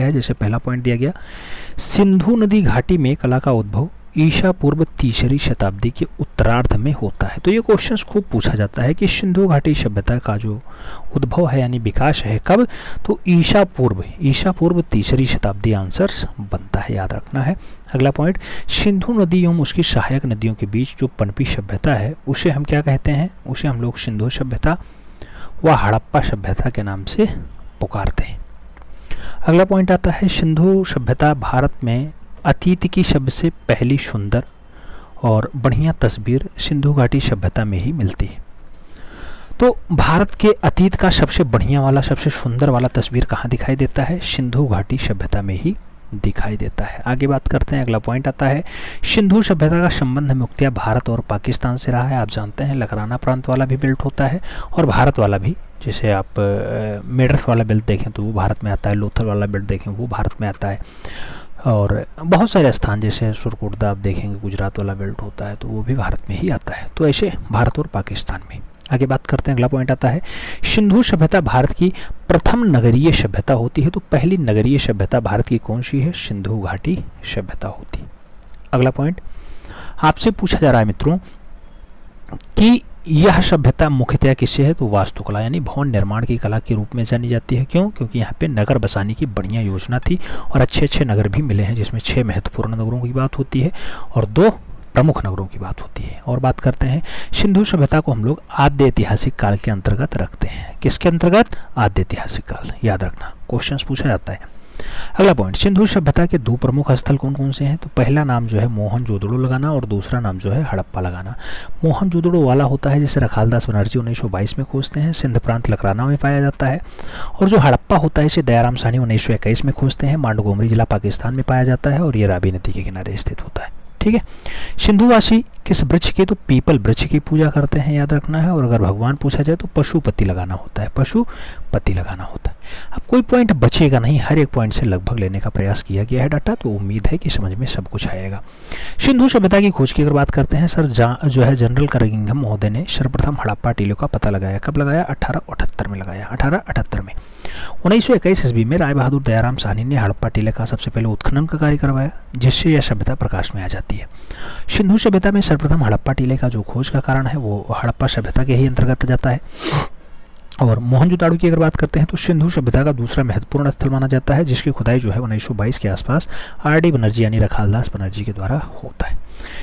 है, जैसे पहला पॉइंट दिया गया। सिंधु नदी घाटी में कला का उद्भव ईशा पूर्व तीसरी शताब्दी के उत्तरार्ध में होता है। तो ये क्वेश्चन खूब पूछा जाता है कि सिंधु घाटी सभ्यता का जो उद्भव है, यानी विकास है कब? तो ईशा पूर्व ईशा पूर्व तीसरी शताब्दी आंसर बनता है, याद रखना है। अगला पॉइंट सिंधु नदी एवं उसकी सहायक नदियों के बीच जो पनपी सभ्यता है, उसे हम क्या कहते हैं? उसे हम लोग सिंधु सभ्यता व हड़प्पा सभ्यता के नाम से पुकारते हैं। अगला पॉइंट आता है सिंधु सभ्यता भारत में अतीत की सबसे पहली सुंदर और बढ़िया तस्वीर सिंधु घाटी सभ्यता में ही मिलती है। तो भारत के अतीत का सबसे बढ़िया वाला, सबसे सुंदर वाला तस्वीर कहाँ दिखाई देता है? सिंधु घाटी सभ्यता में ही दिखाई देता है। आगे बात करते हैं, अगला पॉइंट आता है। सिंधु सभ्यता का संबंध मुख्यतः भारत और पाकिस्तान से रहा है। आप जानते हैं, लकराना प्रांत वाला भी बेल्ट होता है और भारत वाला भी, जैसे आप मेडर्स वाला बेल्ट देखें तो वो भारत में आता है, लोथल वाला बेल्ट देखें वो भारत में आता है। और बहुत सारे स्थान, जैसे सुरकुर्दा आप देखेंगे, गुजरात वाला बेल्ट होता है तो वो भी भारत में ही आता है। तो ऐसे भारत और पाकिस्तान में। आगे बात करते हैं, अगला पॉइंट आता है, सिंधु सभ्यता भारत की प्रथम नगरीय सभ्यता होती है तो पहली नगरीय सभ्यता भारत की कौन सी है? सिंधु घाटी सभ्यता होती अगला पॉइंट आपसे पूछा जा रहा है मित्रों, कि यह सभ्यता मुख्यतया किससे है? तो वास्तुकला यानी भवन निर्माण की कला के रूप में जानी जाती है। क्यों? क्योंकि यहाँ पे नगर बसाने की बढ़िया योजना थी और अच्छे अच्छे नगर भी मिले हैं, जिसमें छः महत्वपूर्ण नगरों की बात होती है। और दो प्रमुख नगरों की बात होती है। और बात करते हैं, सिंधु सभ्यता को हम लोग आद्य ऐतिहासिक काल के अंतर्गत रखते हैं। किसके अंतर्गत? आद्य ऐतिहासिक काल। याद रखना क्वेश्चन पूछा जाता है। अगला पॉइंट सिंधु सभ्यता के दो प्रमुख स्थल कौन कौन से हैं? तो पहला नाम जो है, मोहन जोदड़ो लगाना और दूसरा नाम जो है, हड़प्पा लगाना। मोहन जोदड़ो वाला होता है जिसे रखालदास बनर्जी उन्नीस सौ बाईस में खोजते हैं। सिंध प्रांत लकराना में पाया जाता है। और जो हड़प्पा होता है, इसे दयाराम सानी उन्नीस में खोजते हैं। मांडगोमरी जिला पाकिस्तान में पाया जाता है और ये राबी नदी के किनारे स्थित होता है। ठीक है? सिंधुवासी किस वृक्ष की? तो पीपल वृक्ष की पूजा करते हैं, याद रखना है। और अगर भगवान पूछा जाए तो पशुपति लगाना होता है पशुपति लगाना होता है। अब कोई पॉइंट बचेगा नहीं, हर एक पॉइंट से लगभग लेने का प्रयास किया गया है, डाटा। तो उम्मीद है कि समझ में सब कुछ आएगा। सिंधु सभ्यता की खोज की अगर बात करते हैं, सर जो है जनरल करगिंघम महोदय ने सर्वप्रथम हड़प्पा टीलों का पता लगाया। कब लगाया? अठारह में लगाया। अठारह में। उन्नीस सौ इक्कीस ईस्वी में राय बहादुर दयाराम साहनी ने हड़प्पा टीले का सबसे पहले उत्खनन का कार्य करवाया, जिससे यह सभ्यता प्रकाश में आ जाती है। सिंधु सभ्यता में सर्वप्रथम हड़प्पा टीले का जो खोज का कारण है, वो हड़प्पा सभ्यता के ही अंतर्गत जाता है। और मोहनजोदाड़ो की अगर बात करते हैं तो सिंधु सभ्यता का दूसरा महत्वपूर्ण स्थल माना जाता है, जिसकी खुदाई जो है उन्नीस सौ बाईस के आसपास आर डी बनर्जी यानी रखालदास बनर्जी के द्वारा होता है।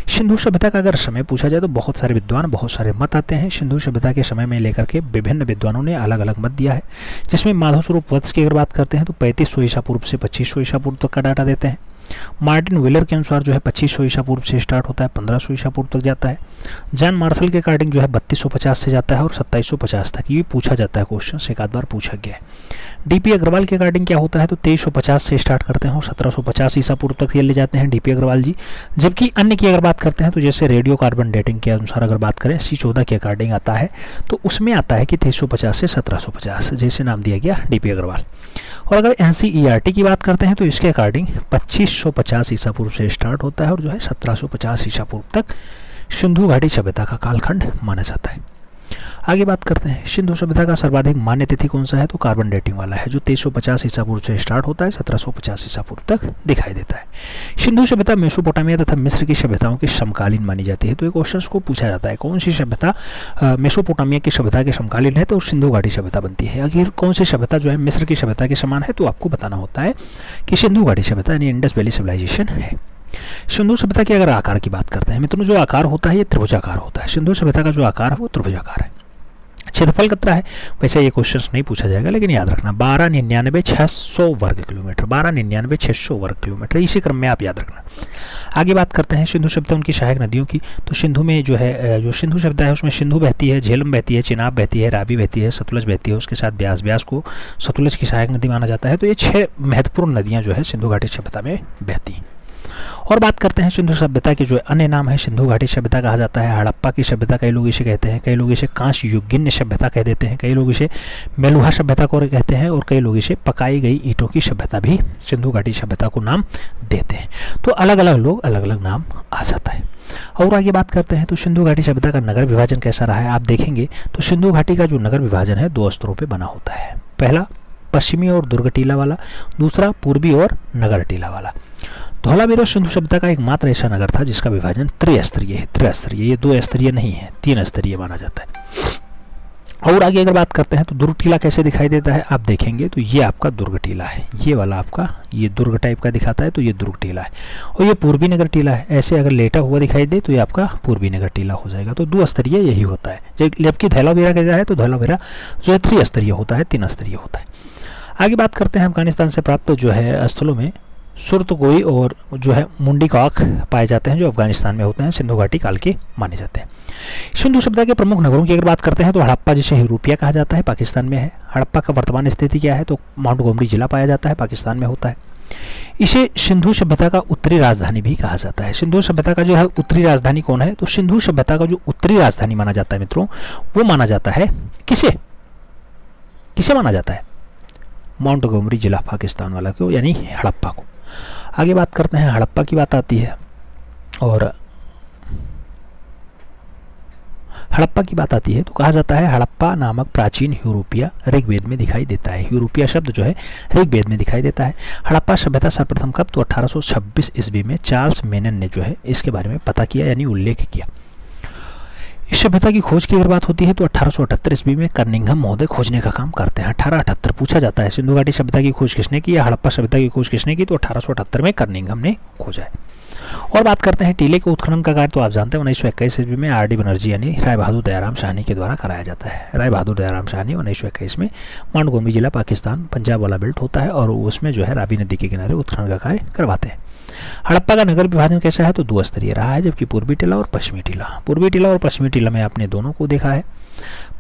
सिंधु सभ्यता का अगर समय पूछा जाए तो बहुत सारे विद्वान, बहुत सारे मत आते हैं। सिंधु सभ्यता के समय में लेकर के विभिन्न विद्वानों ने अलग अलग मत दिया है, जिसमें माधव स्वरूप वत्स की अगर बात करते हैं तो पैंतीस सौ ईसा पूर्व से पच्चीस सौ ईसा पूर्व तक का डाटा देते हैं। मार्टिन व्हीलर के अनुसार जो है पच्चीस सौ ईसा पूर्व से स्टार्ट होता है, पंद्रह सौ ईसा पूर्व तक जाता है। जैन मार्शल के अकॉर्डिंग जो है बत्तीस सौ पचास से जाता है और सत्ताईस सौ पचास तक, ये पूछा जाता है क्वेश्चन एक आध बार पूछा गया है। डीपी अग्रवाल के अकॉर्डिंग क्या होता है तो तेईस सौ पचास से स्टार्ट करते हैं और सत्रह सौ पचास ईसा पूर्व तक ये ले जाते हैं डीपी अग्रवाल जी। जबकि अन्य की अगर बात करते हैं तो जैसे रेडियो कार्बन डेटिंग के अनुसार अगर बात करें, सी चौदह के अकॉर्डिंग आता है तो उसमें आता है कि तेईस सौ पचास से सत्रह सौ पचास, जैसे नाम दिया गया डीपी अग्रवाल। और अगर एन की बात करते हैं तो इसके अकॉर्डिंग पच्चीस सौ पचास ईसा पूर्व से स्टार्ट होता है और जो है सत्रह सौ पचास ईसा पूर्व तक सिंधु घाटी सभ्यता का कालखंड माना जाता है। आगे बात करते हैं। सिंधु सभ्यता का सर्वाधिक मान्य तिथि कौन सा है? तो कार्बन डेटिंग वाला है, जो तेईस सौ पचास ईसा पूर्व से स्टार्ट होता है, सत्रह सौ पचास ईसा पूर्व तक दिखाई देता है। सिंधु सभ्यता मेसोपोटामिया तथा मिस्र की सभ्यताओं के समकालीन मानी जाती है। तो एक क्वेश्चन को पूछा जाता है, कौन सी सभ्यता मेसोपोटामिया की सभ्यता के समकालीन है? तो सिंधु घाटी सभ्यता बनती है। अगर कौन सी सभ्यता जो है मिस्र की सभ्यता के समान है तो आपको बताना होता है कि सिंधु घाटी सभ्यता, यानी इंडस वैली सिविलाइजेशन है। सिंधु सभ्यता के अगर आकार की बात करते हैं, मित्रों, जो आकार होता है, ये त्रिभुजाकार होता है। सिंधु सभ्यता का जो आकार है, वो त्रिभुजाकार है। क्षेत्रफल कितना है? वैसे ये क्वेश्चन नहीं पूछा जाएगा, लेकिन याद रखना, बारह निन्यानवे छः सौ वर्ग किलोमीटर, बारह निन्यानवे छः सौ वर्ग किलोमीटर, इसी क्रम में आप याद रखना। आगे बात करते हैं सिंधु सभ्यता उनकी सहायक नदियों की तो सिंधु में जो है जो सिंधु सभ्यता है, उसमें सिंधु बहती है, झेलम बहती है, चिनाब बहती है राबी बहती है, सतलज बहती है, उसके साथ ब्यास ब्यास को सतलज की सहायक नदी माना जाता है तो ये छः महत्वपूर्ण नदियाँ जो है सिंधु घाटी सभ्यता में बहती हैं। और बात करते हैं सिंधु सभ्यता के जो अन्य नाम है, सिंधु घाटी सभ्यता कहा जाता है, हड़प्पा की सभ्यता कई लोग इसे कहते हैं, कई लोग इसे कांश युगिन्य सभ्यता कह देते हैं, कई लोग इसे मेलुहा सभ्यता को कहते हैं और कई लोग इसे पकाई गई ईटों की सभ्यता भी सिंधु घाटी सभ्यता को नाम देते हैं। तो अलग अलग लोग अलग अलग नाम आ जाता है। और आगे बात करते हैं तो सिंधु घाटी सभ्यता का नगर विभाजन कैसा रहा है, आप देखेंगे तो सिंधु घाटी का जो नगर विभाजन है, दो स्तरों पर बना होता है। पहला पश्चिमी और दुर्ग टीला वाला, दूसरा पूर्वी और नगर टीला वाला। धौलावीर सिंधु सभ्यता का एकमात्र ऐसा नगर था जिसका विभाजन त्रिस्तरीय है। त्रिस्तरीय, ये दो स्तरीय नहीं है, तीन स्तरीय माना जाता है। और आगे अगर बात करते हैं तो दुर्ग टीला कैसे दिखाई देता है, आप देखेंगे तो ये आपका दुर्ग टीला है। ये वाला आपका, ये दुर्ग टाइप का दिखाता है तो ये दुर्ग टीला है। और ये पूर्वी नगर टीला है। ऐसे अगर लेटा हुआ दिखाई दे तो ये आपका पूर्वी नगर टीला हो जाएगा। तो दो स्तरीय यही होता है। जबकि धैलावेरा का है तो धैलावेरा जो है त्रिस्तरीय होता है, तीन स्तरीय होता है। आगे बात करते हैं अफ़गानिस्तान से प्राप्त जो है स्थलों में। सुरतगोई और जो है मुंडी काक पाए जाते हैं, जो अफ़गानिस्तान में होते हैं, सिंधु घाटी काल के माने जाते हैं। सिंधु सभ्यता के प्रमुख नगरों की अगर बात करते हैं तो हड़प्पा जिसे यूरोपिया कहा जाता है, पाकिस्तान में है। हड़प्पा का वर्तमान स्थिति क्या है तो माउंट गोमरी जिला पाया जाता है, पाकिस्तान में होता है। इसे सिंधु सभ्यता का उत्तरी राजधानी भी कहा जाता है। सिंधु सभ्यता का जो है उत्तरी राजधानी कौन है तो सिंधु सभ्यता का जो उत्तरी राजधानी माना जाता है मित्रों, वो माना जाता है किसे? किसे माना जाता है? माउंट गोमरी जिला पाकिस्तान वाला को, यानी हड़प्पा को। आगे बात करते हैं, हड़प्पा की बात आती है, और हड़प्पा की बात आती है तो कहा जाता है, हड़प्पा नामक प्राचीन यूरोपिया ऋग्वेद में दिखाई देता है। यूरोपिया शब्द जो है, ऋग्वेद में दिखाई देता है। हड़प्पा सभ्यता सर्वप्रथम कब तो 1826 ईस्वी में चार्ल्स मेनन ने जो है, इसके बारे में पता किया, यानी उल्लेख किया। इस सभ्यता की खोज की अगर बात होती है तो अठारह सौ अठहत्तर ईस्वी में कर्निंगम महोदय खोजने का काम करते हैं। अठारह अठहत्तर पूछा जाता है, सिंधु घाटी सभ्यता की खोज किसने की, या हड़प्पा सभ्यता की खोज किसने की तो अठारह में कर्निंगम ने खोजा है। और बात करते हैं टीले के उत्खनन का कार्य तो आप जानते हैं उन्नीस सौ इक्कीस ईस्वी में आर डी बनर्जी यानी राय बहादुर दयाराम शाहनी के द्वारा कराया जाता है। राय बहादुर दयाराम शाहनी उन्नीस सौ इक्कीस में माउंट गोमी जिला पाकिस्तान पंजाब वाला बेल्ट होता है और उसमें जो है रावी नदी के किनारे उत्खनन का कार्य करवाते हैं। हड़प्पा का नगर विभाजन कैसा है तो दो स्तरीय रहा है, जबकि पूर्वी टीला और पश्चिमी टीला। पूर्वी टीला और पश्चिमी टीला में आपने दोनों को देखा है।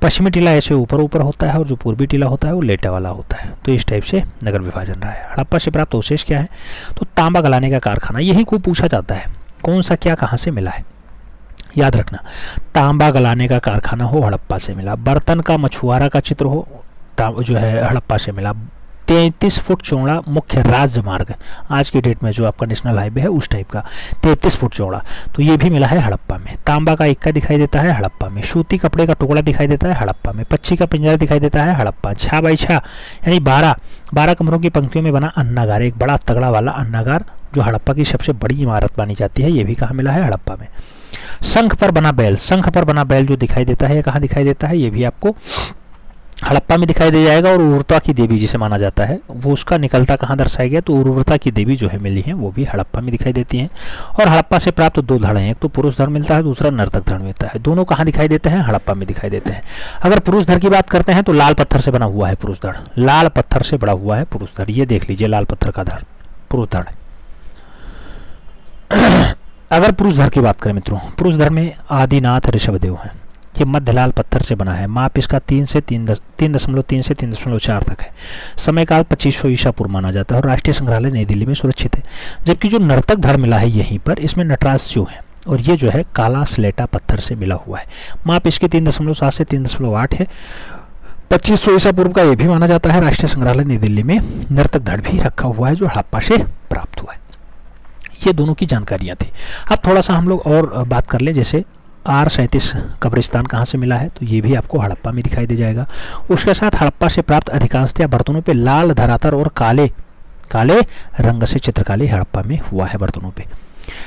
पश्चिमी टीला ऐसे ऊपर ऊपर होता है और जो पूर्वी टीला होता है वो लेटा वाला होता है। तो इस टाइप से नगर विभाजन रहा है। हड़प्पा से प्राप्त अवशेष क्या है? तो तांबा गलाने का कारखाना, यही को पूछा जाता है। कौन सा क्या कहाँ से मिला है? याद रखना, तांबा गलाने का कारखाना हो, हड़प्पा से मिला। बर्तन का मछुआरा का चित्र हो जो है, हड़प्पा से मिला। तैंतीस फुट चौड़ा मुख्य राज्य मार्ग आज की डेट में जो आपका नेशनल हाईवे है, उस टाइप का। तैंतीस फुट चौड़ा। तो ये भी मिला है हड़प्पा में। तांबा का इक्का दिखाई देता है हड़प्पा में। सूती कपड़े का टुकड़ा दिखाई देता है हड़प्पा में। पक्षी का पिंजरा दिखाई देता है हड़प्पा। छा बाई छा, यानी बारह। बारह कमरों की पंक्तियों में बना अन्नागार। एक बड़ा तगड़ा वाला अन्नागार, जो हड़प्पा की सबसे बड़ी इमारत मानी जाती है। ये भी कहाँ मिला है हड़प्पा में। शंख पर बना बैल। शंख पर बना बैल जो दिखाई देता है कहाँ दिखाई देता है, ये भी आपको हड़प्पा में दिखाई दे जाएगा और उर्वरता की देवी जिसे माना जाता है, वो उसका निकलता कहाँ दर्शाया गया? तो उर्वरता की देवी जो है मिली है, वो भी हड़प्पा में दिखाई देती हैं। और हड़प्पा से प्राप्त दो धड़ हैं एक तो पुरुष धड़ मिलता है, दूसरा नर्तक धड़ मिलता है। दोनों कहाँ दिखाई देते हैं? हड़प्पा में दिखाई देते हैं। अगर पुरुष धड़ की बात करते हैं तो लाल पत्थर से बना हुआ है पुरुष धड़। लाल पत्थर से बड़ा हुआ है पुरुष धड़। ये देख लीजिए लाल पत्थर का धड़, पुरुष धड़। अगर पुरुष धर की बात करें मित्रों, पुरुष धर में आदिनाथ ऋषभदेव हैं। ये मध्य लाल पत्थर से बना है। माप इसका तीन से तीन दस, तीन दशमलव तीन से तीन दशमलव चार तक है। समय काल पच्चीस सौ ईसा पूर्व माना जाता है और राष्ट्रीय संग्रहालय नई दिल्ली में सुरक्षित है। जबकि जो नर्तक धर मिला है यहीं पर, इसमें नटराज जो है, और ये जो है काला स्लेटा पत्थर से मिला हुआ है। माप इसके तीन दशमलव सात से तीन दशमलव आठ है। पच्चीस सौ ईसा पूर्व का ये भी माना जाता है। राष्ट्रीय संग्रहालय नई दिल्ली में नर्तक धड़ भी रखा हुआ है, जो हड़प्पा से प्राप्त हुआ है। ये दोनों की जानकारियाँ थी। अब थोड़ा सा हम लोग और बात कर लें, जैसे आर सैंतीस कब्रिस्तान कहाँ से मिला है? तो ये भी आपको हड़प्पा में दिखाई दे जाएगा। उसके साथ हड़प्पा से प्राप्त अधिकांशतः बर्तनों पे लाल धरातर और काले काले रंग से चित्रकारी हड़प्पा में हुआ है बर्तनों पे।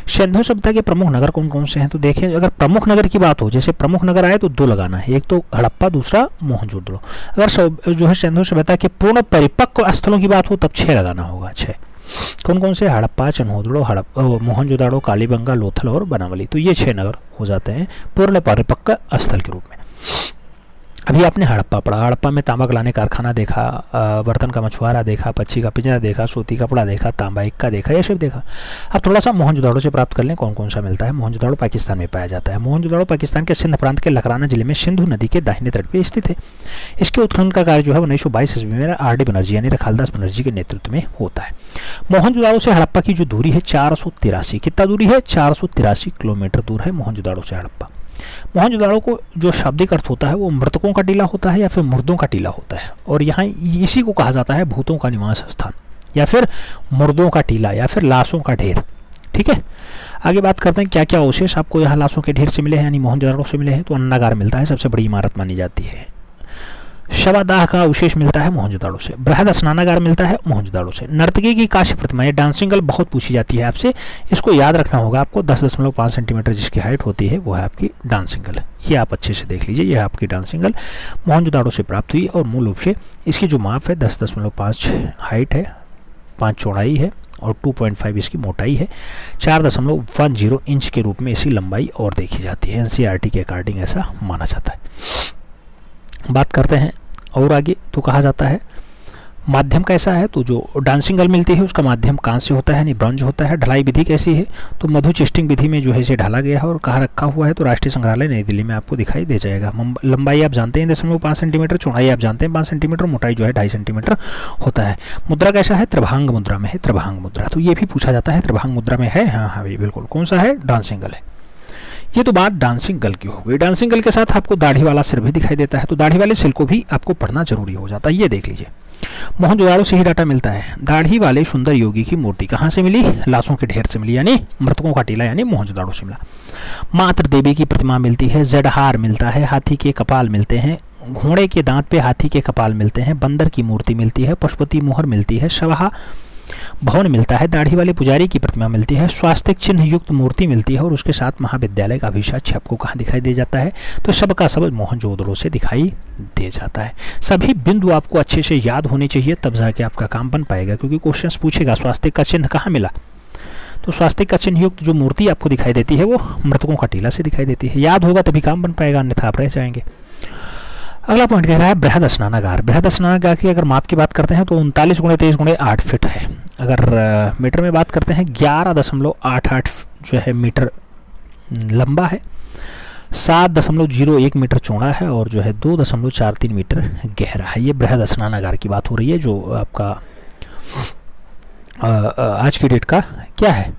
सिंधु सभ्यता के प्रमुख नगर कौन कौन से हैं? तो देखें, अगर प्रमुख नगर की बात हो, जैसे प्रमुख नगर आए तो दो लगाना है। एक तो हड़प्पा, दूसरा मोहनजोदड़ो। अगर जो है सिंधु सभ्यता के पूर्ण परिपक्व स्थलों की बात हो, तब छः लगाना होगा छः कौन कौन से हड़प्पा, चनहोदड़ो, हड़प मोहनजोदाड़ो, कालीबंगा लोथल और बनावली तो ये छह नगर हो जाते हैं पूर्ण परिपक्व स्थल के रूप में। अभी आपने हड़प्पा पढ़ा। हड़प्पा में तांबा गलाने कारखाना देखा बर्तन का मछुआरा देखा, पक्षी का पिंजरा देखा, सूती कपड़ा देखा, तांबा इक्का देखा, ये सब देखा। अब थोड़ा सा मोहनजोदाड़ो से प्राप्त कर लें कौन कौन सा मिलता है। मोहनजोदाड़ो पाकिस्तान में पाया जाता है। मोहनजोदाड़ो पाकिस्तान के सिंध प्रांत के लखराना ज़िले में सिंधु नदी के दाहिने तट पर स्थित है। इसके उत्खनन का कार्य जो है उन्नीस सौ बाईस ईस्वी में आर डी बनर्जी, यानी रखालदास बनर्जी के नेतृत्व में होता है। मोहनजोदाड़ो से हड़प्पा की जो दूरी है, चार सौ तिरासी। कितना दूरी है? चार सौ तिरासी किलोमीटर दूर है मोहनजोदाड़ो से हड़प्पा। मोहनजोदाड़ो को जो शाब्दिक अर्थ होता है, वो मृतकों का टीला होता है या फिर मुर्दों का टीला होता है? और यहाँ इसी को कहा जाता है, भूतों का निवास स्थान, या फिर मुर्दों का टीला, या फिर लाशों का ढेर। ठीक है? आगे बात करते हैं क्या क्या अवशेष आपको यहाँ लाशों के ढेर से मिले हैं, यानी मोहनजोदाड़ो से मिले हैं? तो अन्नागार मिलता है, सबसे बड़ी इमारत मानी जाती है। शवादाह का अवशेष मिलता है मोहनजोदाड़ो से। बृहद स्नानागार मिलता है मोहनजोदाड़ो से। नर्तकी की काश्य प्रतिमा ये डांसिंग गर्ल बहुत पूछी जाती है आपसे। इसको याद रखना होगा आपको, दस दशमलव पाँच सेंटीमीटर जिसकी हाइट होती है, वो है आपकी डांसिंग गर्ल ये आप अच्छे से देख लीजिए ये है आपकी डांसिंग गर्ल मोहनजोदाड़ो से प्राप्त हुई और मूल रूप से इसकी जो माप है, दस दशमलव पाँच हाइट है, पाँच चौड़ाई है और 2.5 इसकी मोटाई है। चार दशमलव वन ज़ीरो इंच के रूप में इसकी लंबाई और देखी जाती है। एनसीईआरटी के अकॉर्डिंग ऐसा माना जाता है। बात करते हैं और आगे तो कहा जाता है, माध्यम कैसा है? तो जो डांसिंग गर्ल मिलती है, उसका माध्यम कांस्य होता है यानी ब्रॉन्ज होता है, ढलाई विधि कैसी है? तो मधु चिस्टिंग विधि में जो है इसे ढाला गया है और कहाँ रखा हुआ है? तो राष्ट्रीय संग्रहालय नई दिल्ली में आपको दिखाई दे जाएगा। लंबाई आप जानते हैं, दशमलव पाँच सेंटीमीटर, चौड़ाई आप जानते हैं, पाँच सेंटीमीटर, मोटाई जो है ढाई सेंटीमीटर होता है। मुद्रा कैसा है? त्रिभांग मुद्रा में है, त्रिभांग मुद्रा। तो ये भी पूछा जाता है, त्रिभांग मुद्रा में है? हाँ हाँ भाई, बिल्कुल। कौन सा है? डांसिंग गर्ल है। ये तो बात डांसिंग गर्ल की हो गई। डांसिंग गर्ल के साथ आपको दाढ़ी वाला सिर भी दिखाई देता है तो दाढ़ी वाले सिर को भी आपको पढ़ना ज़रूरी हो जाता है, ये देख लीजिए। मोहनजोदाड़ो से ही डाटा मिलता है। दाढ़ी वाले सुंदर योगी की मूर्ति कहाँ से मिली? लाशों के ढेर से मिली, यानी मृतकों का टीला, यानी मोहनजोदाड़ो से मिला। मातृ देवी की प्रतिमा मिलती है जडहार मिलता है, हाथी के कपाल मिलते हैं, घोड़े के दांत पे हाथी के कपाल मिलते हैं, बंदर की मूर्ति मिलती है पशुपति मोहर मिलती है, शवाहा भवन मिलता है, दाढ़ी वाले पुजारी की प्रतिमा मिलती है स्वास्थ्य चिन्ह युक्त मूर्ति मिलती है और उसके साथ महाविद्यालय का अभिषेक आपको कहाँ दिखाई दे जाता है? तो सबका सब मोहनजोदड़ो से दिखाई दे जाता है। सभी बिंदु आपको अच्छे से याद होने चाहिए, तब जाके आपका काम बन पाएगा, क्योंकि क्वेश्चन पूछेगा स्वास्थ्य का चिन्ह कहाँ मिला? तो स्वास्थ्य का चिन्ह युक्त जो मूर्ति आपको दिखाई देती है, वो मृतकों का टीला से दिखाई देती है। याद होगा तभी काम बन पाएगा, अन्यथा आप रह जाएँगे। अगला पॉइंट कह रहा है, बृहद स्नानागार। बृहद स्नानागार की अगर माप की बात करते हैं तो उनतालीस गुणे तेईस गुणे आठ फिट है। अगर मीटर में बात करते हैं, ग्यारह दशमलव आठ आठ जो है मीटर लंबा है। सात दशमलव ज़ीरो एक मीटर चौड़ा है और जो है दो दशमलव चार तीन मीटर गहरा है। ये बृहद स्नानागार की बात हो रही है, जो आपका आज की डेट का क्या है?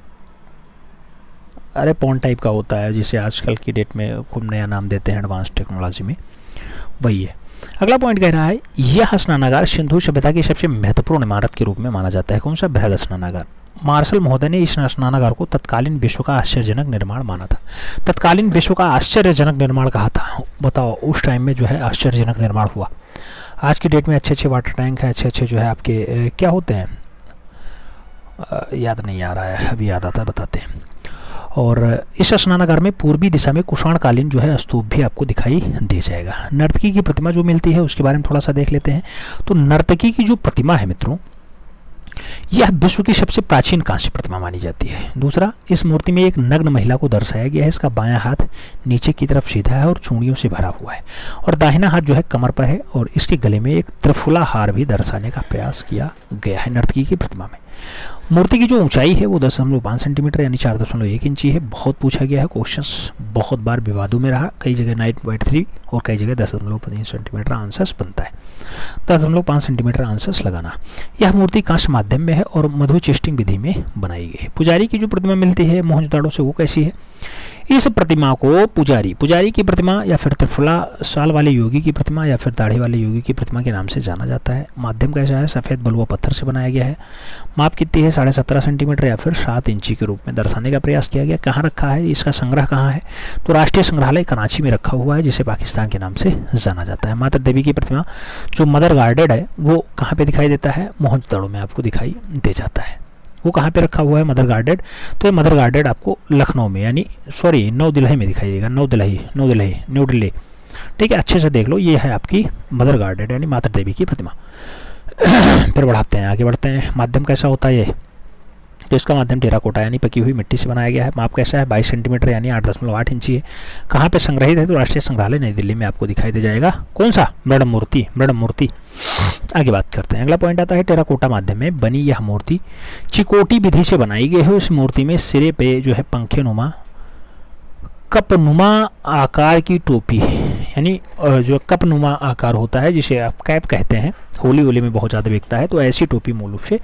अरे, पॉन टाइप का होता है, जिसे आजकल की डेट में खूब नया नाम देते हैं एडवांस टेक्नोलॉजी में। वही है। अगला पॉइंट कह रहा है, यह स्नानागार सिंधु सभ्यता की सबसे महत्वपूर्ण इमारत के रूप में माना जाता है। कौन सा? बृहद स्नानागार मार्शल महोदय ने इस स्नानागार को तत्कालीन विश्व का आश्चर्यजनक निर्माण माना था। तत्कालीन विश्व का आश्चर्यजनक निर्माण कहा था। बताओ, उस टाइम में जो है आश्चर्यजनक निर्माण हुआ। आज की डेट में अच्छे अच्छे वाटर टैंक हैं अच्छे अच्छे जो है आपके क्या होते हैं? याद नहीं आ रहा है, अभी याद आता है, बताते हैं। और इस स्नानागार में पूर्वी दिशा में कुषाणकालीन जो है स्तूप भी आपको दिखाई दे जाएगा। नर्तकी की प्रतिमा जो मिलती है, उसके बारे में थोड़ा सा देख लेते हैं। तो नर्तकी की जो प्रतिमा है मित्रों, यह विश्व की सबसे प्राचीन कांस्य प्रतिमा मानी जाती है। दूसरा, इस मूर्ति में एक नग्न महिला को दर्शाया गया है। इसका बायां हाथ नीचे की तरफ़ सीधा है और चूड़ियों से भरा हुआ है और दाहिना हाथ जो है कमर पर है और इसके गले में एक त्रिफुला हार भी दर्शाने का प्रयास किया गया है नर्तकी की प्रतिमा में। मूर्ति की जो ऊंचाई है वो दस दशमलव पाँच सेंटीमीटर यानी चार दशमलव एक इंची है। बहुत पूछा गया है क्वेश्चंस बहुत बार विवादों में रहा। कई जगह नाइन पॉइंट थ्री और कई जगह दस दशमलव तीन सेंटीमीटर आंसर्स बनता है। दस दशमलव पाँच सेंटीमीटर आंसर्स लगाना। यह मूर्ति कांस्य माध्यम में है और मधु चेस्टिंग विधि में बनाई गई है। पुजारी की जो प्रतिमा मिलती है, मोहनजोदाड़ो से वो कैसी है? इस प्रतिमा को पुजारी पुजारी की प्रतिमा या फिर त्रिफुला साल वाले योगी की प्रतिमा या फिर दाढ़ी वाले योगी की प्रतिमा के नाम से जाना जाता है। माध्यम कैसा है? सफ़ेद बलुआ पत्थर से बनाया गया है। माप कितनी है? साढ़े सत्रह सेंटीमीटर या फिर सात इंची के रूप में दर्शाने का प्रयास किया गया। कहाँ रखा है? इसका संग्रह कहाँ है? तो राष्ट्रीय संग्रहालय कराची में रखा हुआ है, जिसे पाकिस्तान के नाम से जाना जाता है। माता देवी की प्रतिमा, जो मदर गार्डेड है, वो कहाँ पर दिखाई देता है? मोहनजोदड़ो में आपको दिखाई दे जाता है। वो कहाँ पे रखा हुआ है? मदर गार्डेड तो ये मदर गार्डेड आपको लखनऊ में, यानी सॉरी नौ दिल्ली में दिखाई देगा नौ दिल्ली नौ दिल्ली न्यू दिल्ली। ठीक है, अच्छे से देख लो, ये है आपकी मदर गार्डेड यानी माता देवी की प्रतिमा। फिर बढ़ाते हैं, आगे बढ़ते हैं। माध्यम कैसा होता है ये? तो इसका माध्यम टेराकोटा यानी पकी हुई मिट्टी से बनाया गया है। माप कैसा है? बाईस सेंटीमीटर यानी आठ दशमलव आठ इंची है। कहाँ पे संग्रहित है? तो राष्ट्रीय संग्रहालय नई दिल्ली में आपको दिखाई दे जाएगा। कौन सा? मृणम मूर्ति मृणम मूर्ति आगे बात करते हैं। अगला पॉइंट आता है टेराकोटा माध्यम में बनी यह मूर्ति। चिकोटी विधि से बनाई गई है। इस मूर्ति में सिरे पे जो है पंखे नुमा कपनुमा आकार की टोपी यानी जो कपनुमा आकार होता है, जिसे आप कैप कहते हैं। होली होली में बहुत ज़्यादा बिकता है। तो ऐसी टोपी मूल रूप से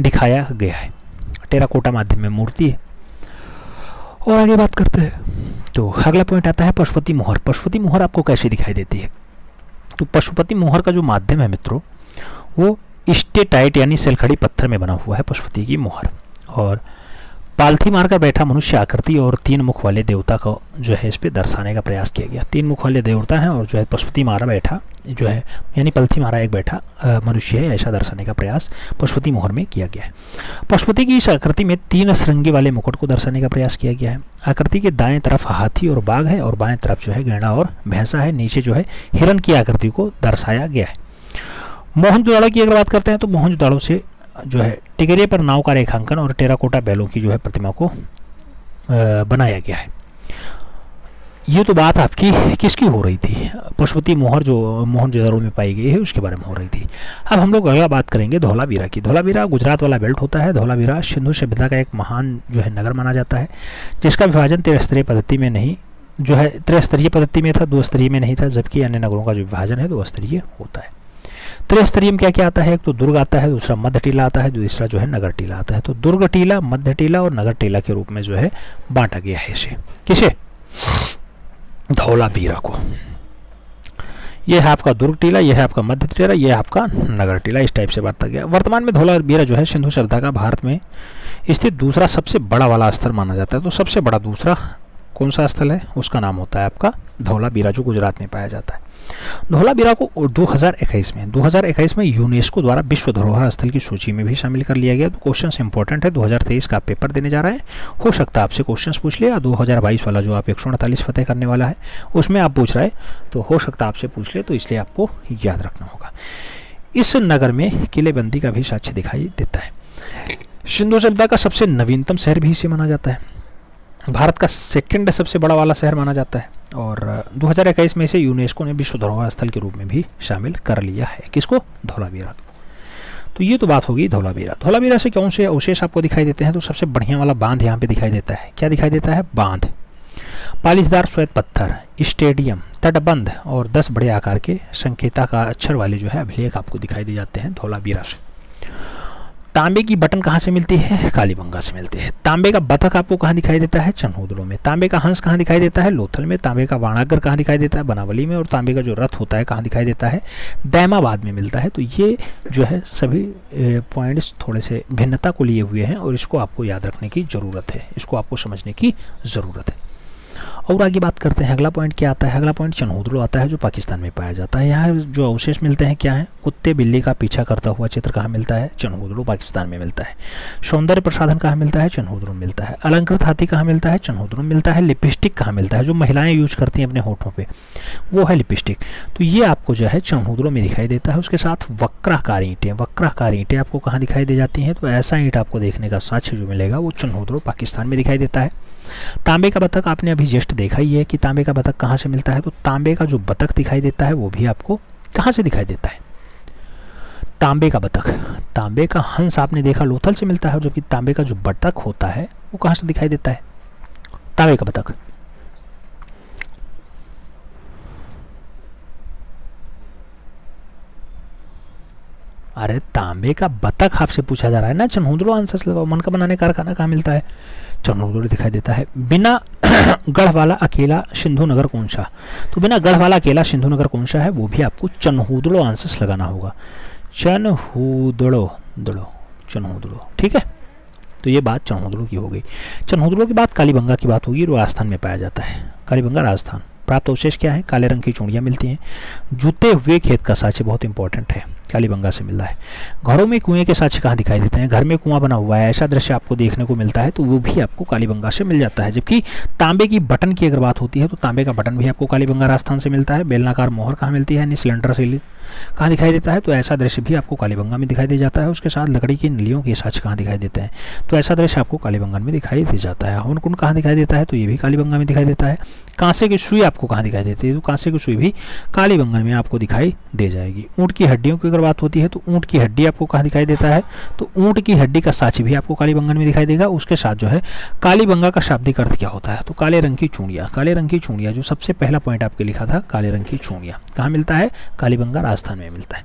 दिखाया गया है। टेराकोटा माध्यम में मूर्ति है। और आगे बात करते हैं। तो अगला पॉइंट आता है पशुपति मोहर। पशुपति मोहर आपको कैसे दिखाई देती है? तो पशुपति मोहर का जो माध्यम है मित्रों, वो स्टेटाइट यानी सेलखड़ी पत्थर में बना हुआ है पशुपति की मोहर। और पालथी मार कर बैठा मनुष्य आकृति और तीन मुख वाले देवता को जो है इस पर दर्शाने का प्रयास किया गया। तीन मुख वाले देवता हैं और जो है पशुपति मारा बैठा जो है, यानी पलथी मारा एक बैठा मनुष्य है, ऐसा दर्शाने का प्रयास पशुपति मोहर में किया गया है। पशुपति की इस आकृति में तीन श्रृंगी वाले मुकुट को दर्शाने का प्रयास किया गया है। आकृति के दाएँ तरफ़ हाथी और बाघ है और बाएँ तरफ़ जो है गैंडा और भैंसा है। नीचे जो है हिरण की आकृति को दर्शाया गया है। मोहन की अगर बात करते हैं तो मोहन से, जो है, टिगरे पर नाव का रेखांकन और टेराकोटा बैलों की जो है प्रतिमा को बनाया गया है। ये तो बात आपकी किसकी हो रही थी? पशुपति मोहर जो, मोहन जोदड़ो में पाई गई है, उसके बारे में हो रही थी। अब हम लोग अगला बात करेंगे धौलावीरा की। धौलावीरा गुजरात वाला बेल्ट होता है। धौलावीरा सिंधु सभ्यता का एक महान जो है नगर माना जाता है, जिसका विभाजन त्रिस्तरीय पद्धति में नहीं, जो है त्रिस्तरीय पद्धति में था दो स्तरीय में नहीं था, जबकि अन्य नगरों का जो विभाजन है दो स्तरीय होता है। त्रिस्तरीय में क्या क्या आता है? एक तो दुर्ग आता है, दूसरा मध्य टीला आता है, दूसरा जो है नगर टीला आता है। तो दुर्ग टीला, मध्य टीला और नगर टीला के रूप में जो है बांटा गया है इसे। किसे? धौला बीरा को। यह है आपका दुर्ग टीला यह है आपका मध्य टीला यह आपका नगर टीला, इस टाइप से बात गया। वर्तमान में धौला बीरा जो है, सिंधु सभ्यता का भारत में स्थित दूसरा सबसे बड़ा वाला स्थल माना जाता है। तो सबसे बड़ा दूसरा कौन सा स्थल है? उसका नाम होता है आपका धौला बीरा, जो गुजरात में पाया जाता है। धौलावीरा को 2021 में 2021 में यूनेस्को द्वारा विश्व धरोहर स्थल की सूची में भी शामिल कर लिया गया। तो क्वेश्चन इंपॉर्टेंट है 2023 का पेपर देने जा रहे हैं। हो सकता है आपसे क्वेश्चन पूछ लिया 2022 वाला जो आप एक फतेह करने वाला है, उसमें आप पूछ रहे हैं तो हो सकता है आपसे पूछ ले तो इसलिए आपको याद रखना होगा। इस नगर में किलेबंदी का भी साक्ष्य दिखाई देता है। सिंधु सभ्यता का सबसे नवीनतम शहर भी इसे माना जाता है। भारत का सेकंड सबसे बड़ा वाला शहर माना जाता है। और 2021 में इसे यूनेस्को ने विश्व धरोहर स्थल के रूप में भी शामिल कर लिया है। किसको? धौलावीरा तो ये तो बात होगी धौलावीरा। धौलावीरा से कौन से अवशेष आपको दिखाई देते हैं? तो सबसे बढ़िया वाला बाँध यहाँ पे दिखाई देता है। क्या दिखाई देता है? बाँध। पालिशदार श्वेत पत्थर, स्टेडियम, तटबंध और दस बड़े आकार के संकेता का अक्षर वाले जो है अभिलेख आपको दिखाई दे जाते हैं धौलावीरा से। तांबे की बटन कहाँ से मिलती है? कालीबंगा से मिलती है। तांबे का बतख आपको कहाँ दिखाई देता है? चनहोदड़ों में। तांबे का हंस कहाँ दिखाई देता है? लोथल में। तांबे का वाणागर कहाँ दिखाई देता है? बनावली में। और तांबे का जो रथ होता है, कहाँ दिखाई देता है? दैमाबाद में मिलता है। तो ये जो है, सभी पॉइंट्स थोड़े से भिन्नता को लिए हुए हैं और इसको आपको याद रखने की ज़रूरत है। इसको आपको समझने की ज़रूरत है। और आगे बात करते हैं, अगला पॉइंट क्या आता है? अगला पॉइंट चनहुद्रो आता है, जो पाकिस्तान में पाया जाता है। यहाँ जो अवशेष मिलते हैं, क्या है? कुत्ते बिल्ली का पीछा करता हुआ चित्र कहाँ मिलता है? चनहुद्रो पाकिस्तान में मिलता है। सौंदर्य प्रसाधन कहाँ मिलता है? चनहुद्रो मिलता है। अलंकृत हाथी कहाँ मिलता है? चनहुद्रो मिलता है। लिपस्टिक कहाँ मिलता है? जो महिलाएँ यूज़ करती हैं अपने होठों पर वो है लिपस्टिक। तो ये आपको जो है चनहुद्रो में दिखाई देता है। उसके साथ वक्राकार ईंटें वक्राकार ईंटें आपको कहाँ दिखाई दे जाती हैं? तो ऐसा ईंट आपको देखने का साक्ष्य जो मिलेगा, वो चनहुद्रो पाकिस्तान में दिखाई देता है। तांबे का बतख आपने अभी जस्ट देखा ही है कि तांबे का बतख कहाँ से मिलता है। तो तांबे का जो बतख दिखाई देता है, वो भी आपको कहाँ से दिखाई देता है? तांबे का बतख तांबे का हंस आपने देखा लोथल से मिलता है जबकि तांबे का जो बतख होता है, वो कहाँ से दिखाई देता है? तांबे का बतख अरे तांबे का बतख आपसे पूछा जा रहा है ना चनहुद्रो आंसर लगाओ मन का बनाने कारखाना कहाँ मिलता है? चनहुद्रो दिखाई देता है। बिना गढ़ वाला अकेला सिंधु नगर कौन सा? तो बिना गढ़ वाला अकेला सिंधु नगर कौन सा है? वो भी आपको चनहुदड़ो आंसर्स लगाना होगा। चनहुदड़ो, दड़ो, चनहुदड़ो, ठीक है? तो ये बात चनहुदड़ो की हो गई। चनहुदड़ो की बात कालीबंगा की बात होगी राजस्थान में पाया जाता है। कालीबंगा राजस्थान। प्राप्त अवशेष क्या है? काले रंग की चूड़ियाँ मिलती हैं। जूते हुए खेत का साक्ष्य बहुत इंपॉर्टेंट है। कालीबंगा से मिलता है। घरों में कुएँ के साथ कहाँ दिखाई देते हैं। घर में कुआँ बना हुआ है। ऐसा दृश्य आपको देखने को मिलता है तो वो भी आपको कालीबंगा से मिल जाता है। जबकि तांबे की बटन की अगर बात होती है तो तांबे का बटन भी आपको कालीबंगा राजस्थान से मिलता है। बेलनाकार मोहर कहाँ मिलती है? यानी सिलेंडर से कहाँ दिखाई देता है? तो ऐसा दृश्य भी आपको कालीबंगा में दिखाई दे जाता है। उसके साथ लकड़ी की नलियों के साक्ष्य कहाँ दिखाई देते हैं? तो ऐसा दृश्य आपको कालीबंगा में दिखाई दे जाता है। हवन कुंड कहाँ दिखाई देता है? तो ये भी कालीबंगा में दिखाई देता है। कांसे की सुई आपको कहाँ दिखाई देती है? तो कांसे की सुई भी कालीबंगन में आपको दिखाई दे जाएगी। ऊँट की हड्डियों की अगर बात होती है तो ऊँट की हड्डी आपको कहाँ दिखाई देता है? तो ऊँट की हड्डी का साची भी आपको कालीबंगन में दिखाई देगा। उसके साथ जो है, कालीबंगा का शाब्दिक अर्थ क्या होता है? तो काले रंग की चूड़िया। काले रंग की चूड़िया, जो सबसे पहला पॉइंट आपके लिखा था, काले रंग की चूड़िया। कहाँ मिलता है? कालीबंगा राजस्थान में मिलता है।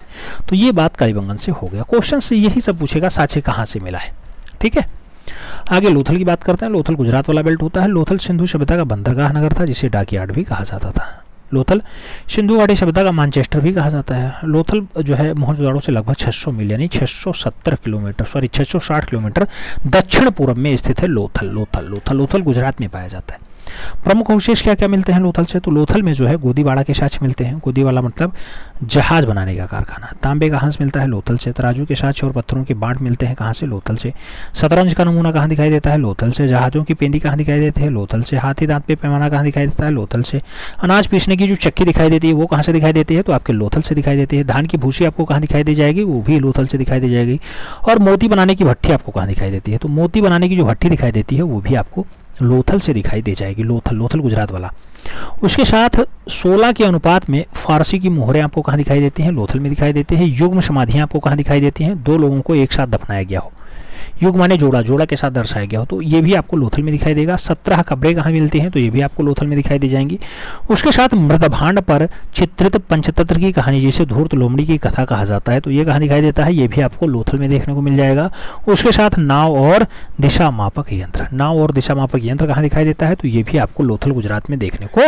तो ये बात कालीबंगन से हो गया। क्वेश्चन से यही सब पूछेगा, साचे कहाँ से मिला है? ठीक है? आगे लोथल की बात करते हैं। लोथल गुजरात वाला बेल्ट होता है। लोथल सिंधु सभ्यता का बंदरगाह नगर था, जिसे डाकयार्ड भी कहा जाता था। लोथल सिंधु घाटी सभ्यता का मानचेस्टर भी कहा जाता है। लोथल जो है मोहनजोदाड़ो से लगभग 600 मील, यानी 670 किलोमीटर सॉरी 660 किलोमीटर दक्षिण पूर्व में स्थित है लोथल। लोथल लोथल लोथल गुजरात में पाया जाता है। प्रमुख अवशेष क्या क्या मिलते हैं लोथल से? तो लोथल में जो है गोदीवाड़ा के साक्ष्य मिलते हैं। गोदीवाला मतलब जहाज़ बनाने का कारखाना। तांबे का हंस मिलता है? लोथल से। तराजू के साक्ष्य और पत्थरों के बांट मिलते हैं कहाँ से? लोथल से। शतरंज का नमूना कहाँ दिखाई देता है? लोथल से। जहाजों की पेंदी कहाँ दिखाई देती है? लोथल से। हाथी दांत पे पैमाना कहाँ दिखाई देता है? लोथल से। अनाज पीसने की जो चक्की दिखाई देती है, वो कहाँ से दिखाई देती है? तो आपके लोथल से दिखाई देती है। धान की भूसी आपको कहाँ दिखाई दी जाएगी? वो भी लोथल से दिखाई दी जाएगी। और मोती बनाने की भट्टी आपको कहाँ दिखाई देती है? तो मोती बनाने की जो भट्टी दिखाई देती है, वो भी आपको लोथल से दिखाई दे जाएगी, लोथल लोथल गुजरात वाला। उसके साथ 16 के अनुपात में फारसी की मोहरें आपको कहाँ दिखाई देती हैं? लोथल में दिखाई देते हैं, युग्म समाधियाँ आपको कहाँ दिखाई देती हैं? दो लोगों को एक साथ दफनाया गया हो। युग माने जोड़ा जोड़ा के साथ दर्शाया गया हो। तो ये भी आपको लोथल में दिखाई देगा। सत्रह कब्रें कहाँ मिलती हैं? तो ये भी आपको लोथल में दिखाई दी जाएँगी। उसके साथ मृदभांड पर चित्रित पंचतंत्र की कहानी, जिसे धूर्त लोमड़ी की कथा कहा जाता है तो ये कहाँ दिखाई देता है। ये भी आपको लोथल में देखने को मिल जाएगा। उसके साथ नाव और दिशा मापक यंत्र। नाव और दिशा मापक यंत्र कहाँ दिखाई देता है? तो ये भी आपको लोथल गुजरात में देखने को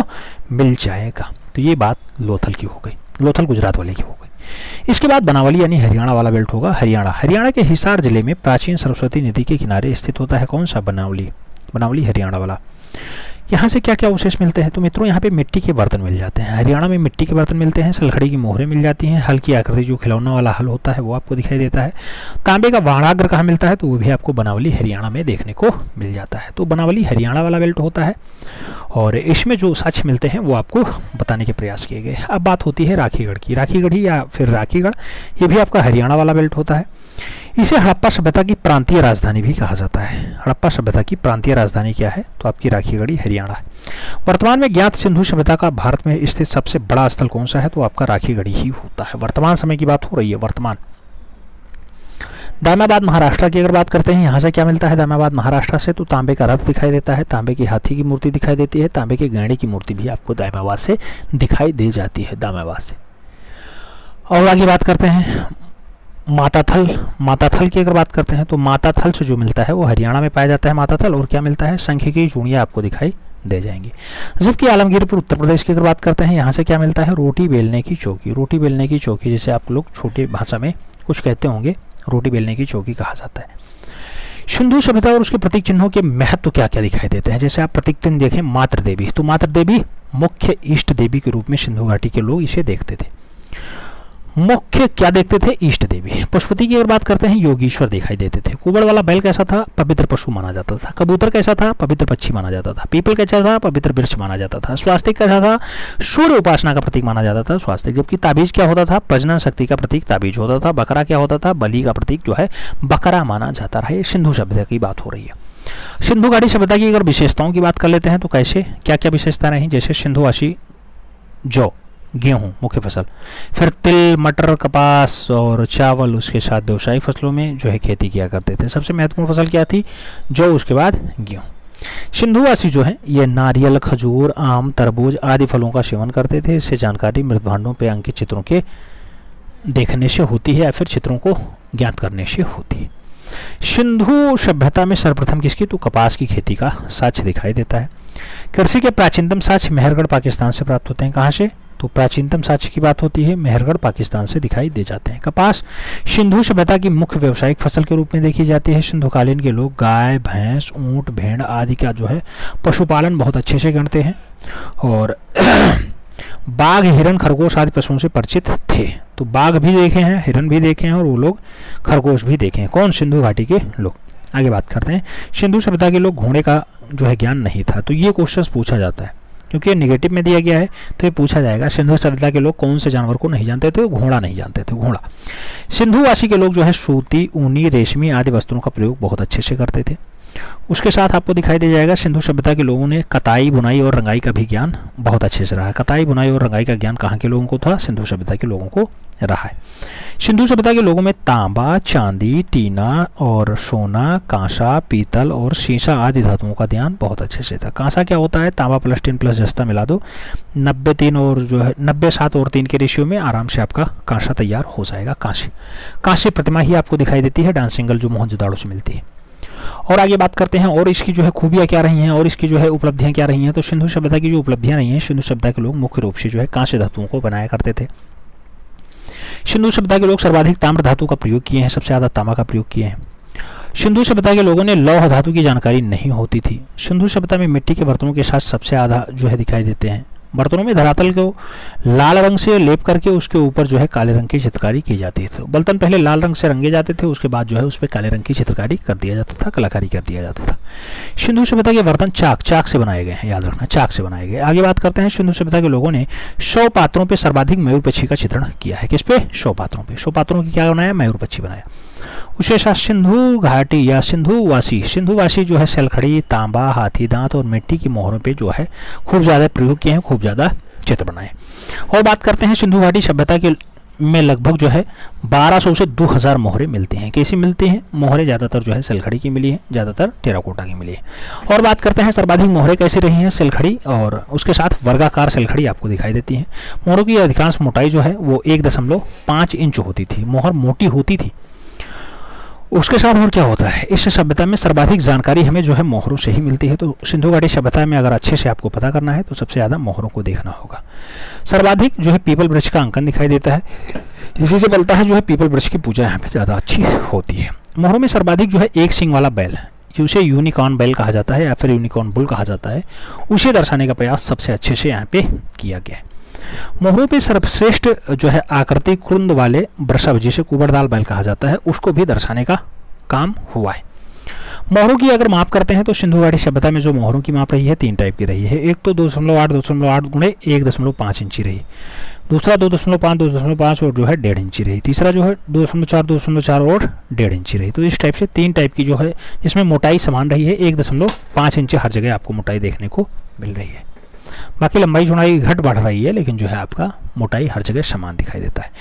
मिल जाएगा। तो ये बात लोथल की हो गई। लोथल गुजरात वाले की हो गई। इसके बाद बनावली यानी हरियाणा वाला बेल्ट होगा हरियाणा। हरियाणा के हिसार ज़िले में प्राचीन सरस्वती नदी के किनारे स्थित होता है कौन सा? बनावली। बनावली हरियाणा वाला। यहाँ से क्या क्या अवशेष मिलते हैं? तो मित्रों, यहाँ पे मिट्टी के बर्तन मिल जाते हैं। हरियाणा में मिट्टी के बर्तन मिलते हैं, सलखड़ी की मोहरें मिल जाती हैं, हल्की आकृति जो खिलौना वाला हल होता है वो आपको दिखाई देता है। तांबे का वाणाग्र कहाँ मिलता है? तो वो भी आपको बनावली हरियाणा में देखने को मिल जाता है। तो बनावली हरियाणा वाला बेल्ट होता है और इसमें जो साक्ष्य मिलते हैं वो आपको बताने के प्रयास किए गए अब बात होती है राखीगढ़ की। राखीगढ़ी या फिर राखीगढ़, ये भी आपका हरियाणा वाला बेल्ट होता है। इसे हड़प्पा सभ्यता की प्रांतीय राजधानी भी कहा जाता है। हड़प्पा सभ्यता की प्रांतीय राजधानी क्या है? तो आपकी राखीगढ़ी हरियाणा। है वर्तमान में ज्ञात सिंधु सभ्यता का भारत में स्थित सबसे बड़ा स्थल कौन सा है? तो आपका राखीगढ़ी ही होता है। वर्तमान समय की बात हो रही है। वर्तमान। दामाबाद, महाराष्ट्र की अगर बात करते हैं, यहाँ से क्या मिलता है? दामाबाद, महाराष्ट्र से तो तांबे का रथ दिखाई देता है। तांबे की हाथी की मूर्ति दिखाई देती है। तांबे के गैंडे की मूर्ति भी आपको दामाबाद से दिखाई दे जाती है। दामाबाद से। और आगे बात करते हैं। माताथल माताथल की अगर बात करते हैं तो माताथल से जो मिलता है, वो हरियाणा में पाया जाता है माताथल, और क्या मिलता है? संख्य की चूड़ियाँ आपको दिखाई दे जाएँगी। जबकि आलमगीरपुर, उत्तर प्रदेश की अगर बात करते हैं, यहाँ से क्या मिलता है? रोटी बेलने की चौकी। रोटी बेलने की चौकी, जिसे आप लोग छोटे भाषा में कुछ कहते होंगे, रोटी बेलने की चौकी कहा जाता है। सिंधु सभ्यता और उसके प्रतीक चिन्हों के महत्व तो क्या क्या दिखाई देते हैं? जैसे आप प्रतीक चिन्ह देखें मातृ देवी तो मातृ देवी मुख्य इष्ट देवी के रूप में सिंधु घाटी के लोग इसे देखते थे। मुख्य क्या देखते थे? इष्ट देवी। पशुपति की अगर बात करते हैं, योगीश्वर दिखाई देते थे। कुबड़ वाला बैल कैसा था? पवित्र पशु माना जाता था। कबूतर कैसा था? पवित्र पक्षी माना जाता था। पीपल कैसा था? पवित्र वृक्ष माना जाता था। स्वास्थ्य कैसा था? सूर्य उपासना का प्रतीक माना जाता था। स्वास्थ्य जबकि ताबीज क्या होता था? प्रजनन शक्ति का प्रतीक ताबीज होता था। बकरा क्या होता था? बलि का प्रतीक जो है, बकरा माना जाता रहा सिंधु सभ्यता की बात हो रही है। सिंधु घाटी सभ्यता की अगर विशेषताओं की बात कर लेते हैं तो कैसे? क्या क्या विशेषता रही? जैसे सिंधुवासी जौ गेहूँ, मुख्य फ़सल। फिर तिल, मटर, कपास और चावल, उसके साथ व्यवसायिक फ़सलों में जो है खेती किया करते थे। सबसे महत्वपूर्ण फ़सल क्या थी? जो उसके बाद गेहूँ। सिंधुवासी जो है, ये नारियल, खजूर, आम, तरबूज आदि फलों का सेवन करते थे। इससे जानकारी मृत भांडों पर अंकित चित्रों के देखने से होती है या फिर चित्रों को ज्ञात करने से होती है। सिंधु सभ्यता में सर्वप्रथम किसकी? तो कपास की खेती का साक्ष्य दिखाई देता है। कृषि के प्राचीनतम साक्ष्य मेहरगढ़, पाकिस्तान से प्राप्त होते हैं। कहाँ से? तो प्राचीनतम साक्ष्य की बात होती है, मेहरगढ़ पाकिस्तान से दिखाई दे जाते हैं। कपास, सिंधु सभ्यता की मुख्य व्यावसायिक फ़सल के रूप में देखी जाती है। सिंधुकालीन के लोग गाय, भैंस, ऊँट, भेड़ आदि का जो है, पशुपालन बहुत अच्छे से गणते हैं और बाघ, हिरण, खरगोश आदि पशुओं से परिचित थे। तो बाघ भी देखे हैं, हिरण भी देखे हैं और वो लोग खरगोश भी देखे हैं। कौन? सिंधु घाटी के लोग। आगे बात करते हैं। सिंधु सभ्यता के लोग घोड़े का जो है ज्ञान नहीं था। तो ये क्वेश्चन पूछा जाता है। क्योंकि ये निगेटिव में दिया गया है तो ये पूछा जाएगा, सिंधु सभ्यता के लोग कौन से जानवर को नहीं जानते थे? घोड़ा नहीं जानते थे, घोड़ा। सिंधुवासी के लोग जो है सूती ऊनी, रेशमी आदि वस्त्रों का प्रयोग बहुत अच्छे से करते थे। उसके साथ आपको दिखाई दिया जाएगा, सिंधु सभ्यता के लोगों ने कताई बुनाई और रंगाई का भी ज्ञान बहुत अच्छे से रहा कताई बुनाई और रंगाई का ज्ञान कहाँ के लोगों को था? सिंधु सभ्यता के लोगों को रहा है। सिंधु सभ्यता के लोगों में तांबा, चांदी, टीना और सोना, कांसा, पीतल और शीशा आदि धातुओं का ध्यान बहुत अच्छे से था। कांसा क्या होता है? तांबा प्लस टीन प्लस जस्ता मिला दो। नब्बे तीन और जो है, नब्बे सात और तीन के रेशियो में आराम से आपका कांसा तैयार हो जाएगा। कांसे कांसे प्रतिमा ही आपको दिखाई देती है। डांसिंगल जो मोहनजोदाड़ो से मिलती है। और आगे बात करते हैं, और इसकी जो है खूबियाँ क्या रही हैं, और इसकी जो है उपलब्धियाँ क्या रही हैं? तो सिंधु सभ्यता की जो उपलब्धियाँ रही हैं, सिंधु सभ्यता के लोग मुख्य रूप से जो है कांस्य धातुओं को बनाया करते थे। सिंधु सभ्यता के लोग सर्वाधिक ताम्र धातु का प्रयोग किए हैं, सबसे ज़्यादा तामा का प्रयोग किए हैं। सिंधु सभ्यता के लोगों ने लौह धातु की जानकारी नहीं होती थी। सिंधु सभ्यता में मिट्टी के बर्तनों के साथ सबसे आधा जो है दिखाई देते हैं। बर्तनों में धरातल को लाल रंग से लेप करके उसके ऊपर जो है काले रंग की चित्रकारी की जाती थी। बर्तन पहले लाल रंग से रंगे जाते थे, उसके बाद जो है उस पर काले रंग की चित्रकारी कर दिया जाता था, कलाकारी कर दिया जाता था। सिंधु सभ्यता के बर्तन चाक चाक से बनाए गए हैं, याद रखना, चाक से बनाए गए। आगे बात करते हैं, सिंधु सभ्यता के लोगों ने सौ पात्रों पर सर्वाधिक मयूर पक्षी का चित्रण किया है। किस पे? सौ पात्रों पर सौ पात्रों की क्या बनाया? मयूर पक्षी बनाया। उसके साथ सिंधु घाटी या सिंधुवासी सिंधुवासी जो है सेलखड़ी तांबा, हाथी, दांत और मिट्टी की मोहरों पे जो है खूब ज़्यादा प्रयोग किए हैं, खूब ज़्यादा चित्र बनाए और बात करते हैं सिंधु घाटी सभ्यता के में लगभग जो है 1200 से 2000 मोहरे मिलती हैं। कैसी मिलती हैं? मोहरे ज़्यादातर जो है सेलखड़ी की मिली है, ज़्यादातर टेराकोटा की मिली है। और बात करते हैं सर्वाधिक मोहरे कैसी रही हैं? सेलखड़ी और उसके साथ वर्गाकार सेलखड़ी आपको दिखाई देती है। मोहरों की अधिकांश मोटाई जो है वो एक दशमलव इंच होती थी। मोहर मोटी होती थी। उसके साथ और क्या होता है? इस सभ्यता में सर्वाधिक जानकारी हमें जो है मोहरों से ही मिलती है। तो सिंधु घाटी सभ्यता में अगर अच्छे से आपको पता करना है तो सबसे ज़्यादा मोहरों को देखना होगा। सर्वाधिक जो है पीपल वृक्ष का अंकन दिखाई देता है। इसी से मिलता है जो है पीपल वृक्ष की पूजा यहाँ पे ज़्यादा अच्छी होती है। मोहरों में सर्वाधिक जो है एक सिंग वाला बैल है उसे यूनिकॉर्न बैल कहा जाता है या फिर यूनिकॉर्न बुल कहा जाता है, उसे दर्शाने का प्रयास सबसे अच्छे से यहाँ पे किया गया है। मोहरों पे सर्वश्रेष्ठ, जो है आकृति कुंद वाले वृषभ, जिसे कुबरदाल बैल कहा जाता है, उसको भी दर्शाने का काम हुआ है। मोहरों की अगर माप करते हैं तो सिंधु घाटी सभ्यता में जो मोहरों की माप रही है, तीन टाइप की रही है। एक तो दो दशमलव आठ, दो दशमलव आठ गुणे एक दशमलव पाँच इंची रही। दूसरा दो दशमलव पाँच, दो दशमलव पाँच और जो है डेढ़ इंची रही। तीसरा जो है दो दशमलव चार, दो दशमलव चार और डेढ़ इंची रही। तो इस टाइप से तीन टाइप की जो है, जिसमें मोटाई समान रही है, एक दशमलव पाँच इंची हर जगह आपको मोटाई देखने को मिल रही है। बाकी लंबाई चौड़ाई घट बढ़ रही है, लेकिन जो है आपका मोटाई हर जगह समान दिखाई देता है।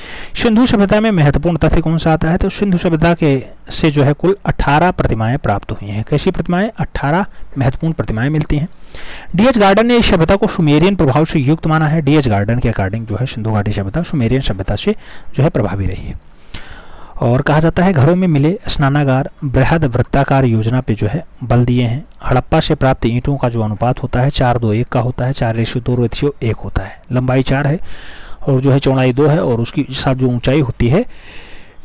सिंधु सभ्यता में महत्वपूर्ण तथ्य कौन सा आता है? तो सिंधु सभ्यता के से जो है कुल 18 प्रतिमाएँ प्राप्त हुई हैं। कैसी प्रतिमाएँ? 18 महत्वपूर्ण प्रतिमाएँ मिलती हैं। डीएच गार्डन ने इस सभ्यता को सुमेरियन प्रभाव से युक्त माना है। डीएच गार्डन के अकॉर्डिंग जो है सिंधु घाटी सभ्यता सुमेरियन सभ्यता से जो है प्रभावी रही है। और कहा जाता है, घरों में मिले स्नानागार बृहद वृत्ताकार योजना पे जो है बल दिए हैं। हड़प्पा से प्राप्त ईंटों का जो अनुपात होता है, चार दो एक का होता है, चार रेशियो दो रेशियो एक होता है। लंबाई चार है और जो है चौड़ाई दो है और उसकी साथ जो ऊंचाई होती है,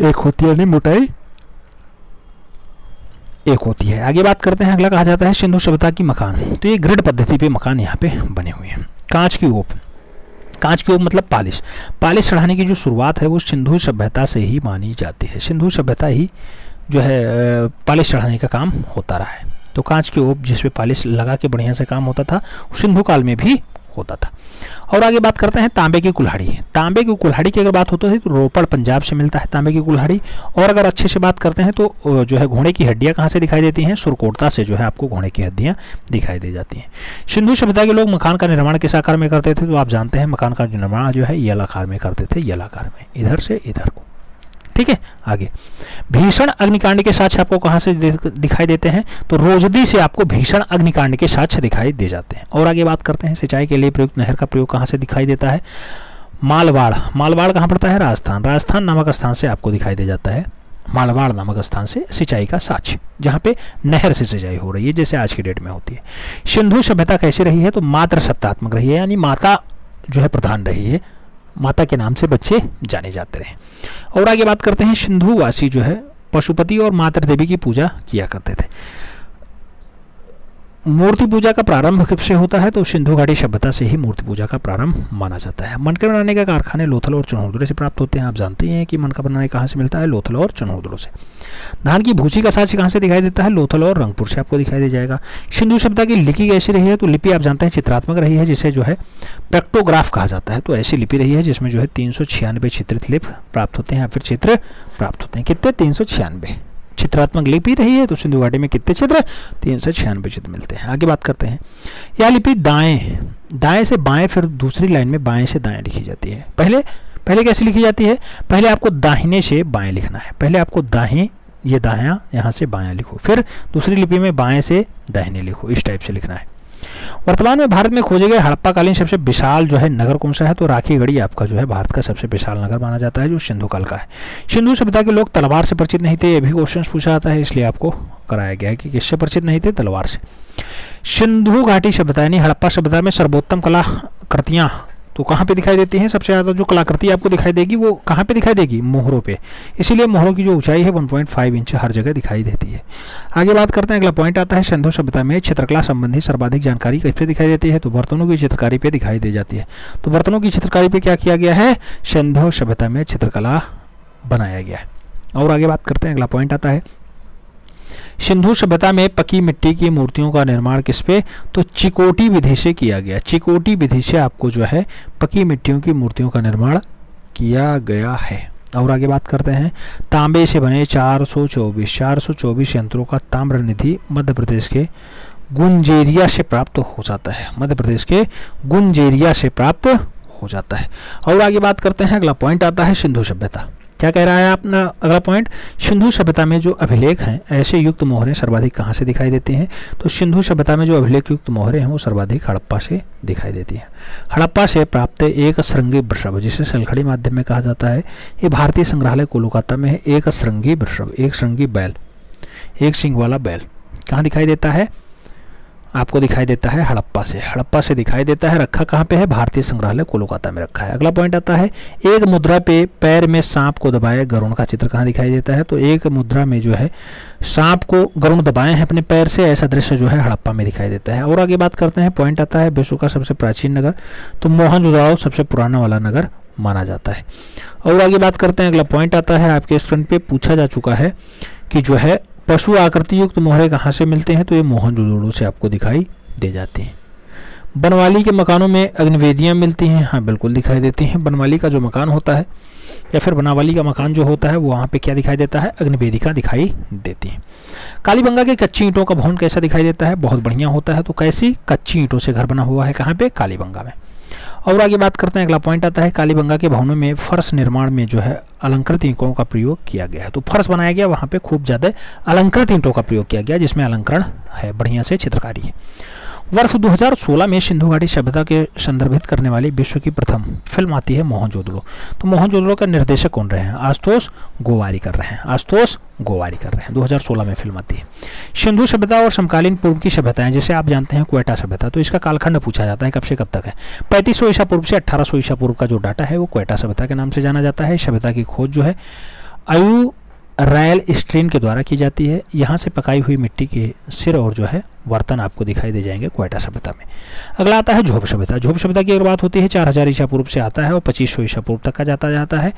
एक होती है मोटाई एक होती है। आगे बात करते हैं, अगला कहा जाता है, सिंधु सभ्यता की मकान। तो ये ग्रिड पद्धति पे मकान यहाँ पे बने हुए हैं। कांच की ओप। कांच के मतलब पालिश। पालिश चढ़ाने की जो शुरुआत है, वो सिंधु सभ्यता से ही मानी जाती है। सिंधु सभ्यता ही जो है पालिश चढ़ाने का काम होता रहा है। तो कांच के ओप जिसपे पालिश लगा के बढ़िया से काम होता था, सिंधु काल में भी होता था। और आगे बात करते हैं, तांबे की कुल्हाड़ी। तांबे की कुल्हाड़ी की अगर बात होती है तो रोपड़ पंजाब से मिलता है तांबे की कुल्हाड़ी। और अगर अच्छे से बात करते हैं तो जो है घोड़े की हड्डियाँ कहाँ से दिखाई देती हैं? सुरकोटता से जो है आपको घोड़े की हड्डियाँ दिखाई दे जाती हैं। सिंधु सभ्यता के लोग मकान का निर्माण किस आकार में करते थे? तो आप जानते हैं, मकान का निर्माण जो है, यलाकार में करते थे, यलाकार में। इधर से इधर को। ठीक है, आगे। भीषण अग्निकांड के साक्ष्य आपको कहाँ से दिखाई देते हैं? तो रोजदी से आपको भीषण अग्निकांड के साक्ष्य दिखाई दे जाते हैं। और आगे बात करते हैं, सिंचाई के लिए प्रयुक्त नहर का प्रयोग कहाँ से दिखाई देता है? मालवाड़। मालवाड़ कहाँ पड़ता है? राजस्थान। राजस्थान नामक स्थान से आपको दिखाई दे जाता है। मालवाड़ नामक स्थान से सिंचाई का साक्ष्य, जहाँ पे नहर से सिंचाई हो रही है, जैसे आज की डेट में होती है। सिंधु सभ्यता कैसी रही है? तो मात्र सत्तात्मक रही है, यानी माता जो है प्रधान रही है। माता के नाम से बच्चे जाने जाते रहे। और आगे बात करते हैं, सिंधुवासी जो है, पशुपति और मातृ देवी की पूजा किया करते थे। मूर्ति पूजा का प्रारंभ कब से होता है? तो सिंधु घाटी सभ्यता से ही मूर्ति पूजा का प्रारंभ माना जाता है। मनके बनाने का कारखाने लोथल और चनौदरे से प्राप्त होते हैं। आप जानते हैं कि मनका बनाने कहाँ से मिलता है? लोथल और चनौदरों से। धान की भूसी का साक्ष्य कहाँ से दिखाई देता है? लोथल और रंगपुर से आपको दिखाई दे जाएगा। सिंधु सभ्यता की लिपि कैसी रही है? तो लिपि आप जानते हैं चित्रात्मक रही है, जिसे जो है पेक्टोग्राफ कहा जाता है। तो ऐसी लिपि रही है, जिसमें जो है तीन चित्रित लिप प्राप्त होते हैं या फिर चित्र प्राप्त होते हैं। कितने? तीन सौ छियानवे। चित्रात्मक लिपि रही है तो सिंधु घाटी में कितने चित्र तीन सौ छियानवे चित्र मिलते हैं। आगे बात करते हैं। यह लिपि दाएँ दाएँ से बाएँ फिर दूसरी लाइन में बाएँ से दाएँ लिखी जाती है। पहले पहले कैसे लिखी जाती है? पहले आपको दाहिने से बाएँ लिखना है। पहले आपको दाहें, ये दाया यहाँ से बाया लिखो। फिर दूसरी लिपि में बाएँ से दाहिने लिखो। इस टाइप से लिखना है। वर्तमान में भारत में खोजे गए हड़प्पाकालीन सबसे विशाल जो है नगर कौन सा है? तो राखीगढ़ी आपका जो है भारत का सबसे विशाल नगर माना जाता है, जो सिंधु काल का है। सिंधु सभ्यता के लोग तलवार से परिचित नहीं थे, ये भी क्वेश्चन पूछा जाता है, इसलिए आपको कराया गया है कि किससे परिचित नहीं थे? तलवार से। सिंधु घाटी सभ्यता, यानी हड़प्पा सभ्यता में सर्वोत्तम कला कृतियाँ तो कहाँ पे दिखाई देती है? सबसे ज़्यादा जो कलाकृति आपको दिखाई देगी, वो कहाँ पे दिखाई देगी? मोहरों पे। इसीलिए मोहरों की जो ऊंचाई है 1.5 इंच हर जगह दिखाई देती है। आगे बात करते हैं, अगला पॉइंट आता है, सिंधु सभ्यता में चित्रकला संबंधी सर्वाधिक जानकारी किस पे दिखाई देती है? तो बर्तनों की चित्रकारी पे दिखाई दे जाती है। तो बर्तनों की चित्रकारी पे क्या किया गया है? सिंधु सभ्यता में चित्रकला बनाया गया है। और आगे बात करते हैं, अगला पॉइंट आता है सिंधु सभ्यता में पकी मिट्टी की मूर्तियों का निर्माण किस पे? तो चिकोटी विधि से किया गया। चिकोटी विधि से आपको जो है, पकी मिट्टियों की मूर्तियों का निर्माण किया गया है। और आगे बात करते हैं। तांबे से बने 424 424 यंत्रों का ताम्र निधि मध्य प्रदेश के गुंजेरिया से प्राप्त हो जाता है। मध्य प्रदेश के गुंजेरिया से प्राप्त हो जाता है। और आगे बात करते हैं। अगला पॉइंट आता है सिंधु सभ्यता। क्या कह रहा है अपना अगला पॉइंट सिंधु सभ्यता में जो अभिलेख हैं, ऐसे युक्त मोहरें सर्वाधिक कहाँ से दिखाई देती हैं? तो सिंधु सभ्यता में जो अभिलेख युक्त मोहरें हैं, वो सर्वाधिक हड़प्पा से दिखाई देती हैं। हड़प्पा से प्राप्त एक श्रृंगी वृषभ, जिसे सलखड़ी माध्यम में कहा जाता है, ये भारतीय संग्रहालय कोलकाता में है। एक श्रृंगी वृषभ, एक श्रृंगी बैल, एक सिंह वाला बैल। कहाँ दिखाई देता है? आपको दिखाई देता है हड़प्पा से। हड़प्पा से दिखाई देता है रखा कहाँ पे है? भारतीय संग्रहालय कोलकाता में रखा है। अगला पॉइंट आता है, एक मुद्रा पे पैर में सांप को दबाए गरुण का चित्र कहाँ दिखाई देता है? तो एक मुद्रा में जो है, सांप को गरुण दबाए हैं अपने पैर से, ऐसा दृश्य जो है हड़प्पा में दिखाई देता है। और आगे बात करते हैं पॉइंट आता है, विश्व का सबसे प्राचीन नगर तो मोहन सबसे पुराना वाला नगर माना जाता है। और आगे बात करते हैं, अगला पॉइंट आता है, आपके स्क्रीन पे पूछा जा चुका है कि जो है पशु आकृति युक्त मोहरे कहाँ से मिलते हैं? तो ये मोहनजोदड़ो से आपको दिखाई दे जाते हैं। बनवाली के मकानों में अग्निवेदियाँ मिलती हैं। हाँ बिल्कुल दिखाई देती हैं। बनवाली का जो मकान होता है, या फिर बनावाली का मकान जो होता है, वो वहाँ पे क्या दिखाई देता है? अग्निवेदिका दिखाई देती है। कालीबंगा के कच्ची ईंटों का भवन कैसा दिखाई देता है? बहुत बढ़िया होता है। तो कैसी कच्ची ईंटों से घर बना हुआ है कहाँ पे? कालीबंगा में। और आगे बात करते हैं, अगला पॉइंट आता है, कालीबंगा के भवनों में फर्श निर्माण में जो है अलंकृत ईंटों का प्रयोग किया गया है। तो फर्श बनाया गया, वहाँ पे खूब ज़्यादा अलंकृत ईंटों का प्रयोग किया गया, जिसमें अलंकरण है, बढ़िया से, चित्रकारी। है वर्ष 2016 में सिंधु घाटी सभ्यता के संदर्भित करने वाली विश्व की प्रथम फ़िल्म आती है मोहनजोदड़ो तो मोहनजोदड़ो का निर्देशक कौन रहे हैं? आशुतोष गोवारी कर रहे हैं। आशुतोष गोवारी कर रहे हैं। 2016 में फ़िल्म आती है। सिंधु सभ्यता और समकालीन पूर्व की सभ्यताएँ, जैसे आप जानते हैं क्वेटा सभ्यता तो इसका कालखंड पूछा जाता है कब से कब तक है। पैंतीस सौ ईसा पूर्व से अट्ठारह सौ ईसा पूर्व का जो डाटा है, वो क्वेटा सभ्यता के नाम से जाना जाता है। सभ्यता की खोज जो है आयु रॉयल स्ट्रीन के द्वारा की जाती है। यहाँ से पकाई हुई मिट्टी के सिर और जो है बर्तन आपको दिखाई दे जाएँगे क्वेटा सभ्यता में। अगला आता है झोप सभ्यता। झोप सभ्यता की अगर बात होती है, चार हज़ार ईसा पूर्व से आता है और पच्चीस सौ ईसा पूर्व तक का जाता जाता है।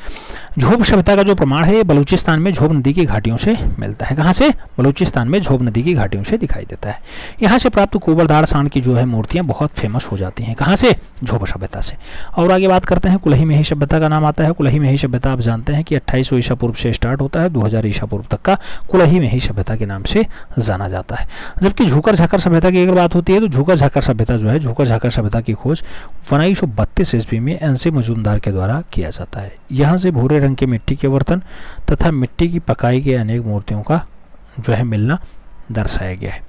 झोप सभ्यता का जो प्रमाण है, ये बलूचिस्तान में झोप नदी की घाटियों से मिलता है। कहाँ से? बलूचिस्तान में झोप नदी की घाटियों से दिखाई देता है। यहाँ से प्राप्त कोबरदार सांड की जो है मूर्तियाँ बहुत फ़ेमस हो जाती हैं। कहाँ से? झोप सभ्यता से। और आगे बात करते हैं कुलही में ही सभ्यता का नाम आता है। कुलही में ही सभ्यता आप जानते हैं कि अट्ठाईस ईसा पूर्व से स्टार्ट होता है, दो हज़ार पूर्व तक का कुलही में ही सभ्यता के नाम से जाना जाता है। जबकि झोकर झाकर सभ्यता की अगर बात होती है तो झोकर झाकर सभ्यता जो है, झोकर झाकर सभ्यता की खोज उन्नीस सौ बत्तीस ईस्वी में एन सी मजूमदार के द्वारा किया जाता है। यहाँ से भूरे रंग के मिट्टी के बर्तन तथा मिट्टी की पकाई के अनेक मूर्तियों का जो है मिलना दर्शाया गया है।